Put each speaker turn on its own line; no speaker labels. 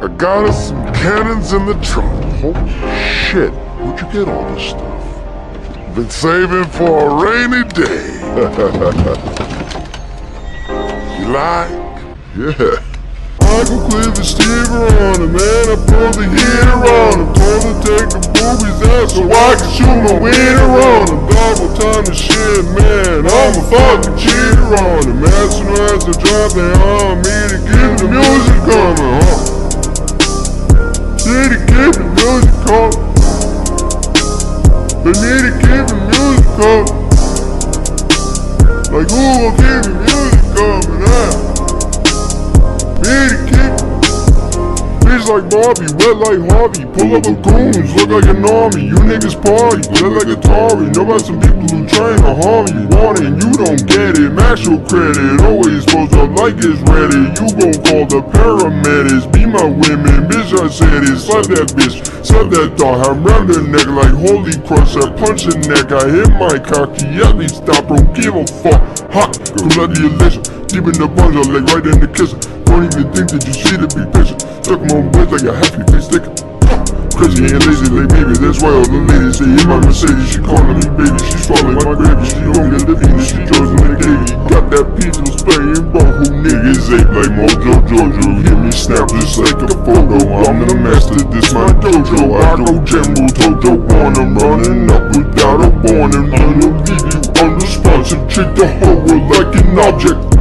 I got us some cannons in the trunk. Holy shit, where'd you get all this stuff? Been saving for a rainy day. you like? Yeah. Michael Cliff and Steve on him, man. I pulled the heater on him. Told her take the boobies out so I can shoot my wiener on him. Double time to shit, man. I'm a fucking cheater on him. As soon as I drop they on me to keep the They need to keep the music coming. Like who gon' keep the music coming, huh? Need to keep Bitch like Bobby, wet like Harvey. Pull up a goons, look like an army. You niggas party, lit like Atari Know about some people who trying to harm you. Want it you don't get it. Max your credit, always supposed up like it's ready. You gon' call the paramedics. Be my women, I said it Slap that bitch, slap that dog I'm round her neck like holy cross. I punch her neck, I hit my cocky At least stop, don't give a fuck. Hot, come out the elation Deep in the bunch, I leg right in the kisser. Don't even think that you see the big picture. Suck my own like a happy face sticker Crazy and lazy like baby, that's why all the ladies say in my Mercedes She calling me baby, she swallowing my gravy She don't get Venus, she chose the Katie Got that pizza spraying bro, who niggas ate like Mojo Jojo snap just like a photo. I'm the master, this my dojo. I go Jumbo Tojo on them Running up without a warning. Run a leave you unresponsive Treat the whole world like an object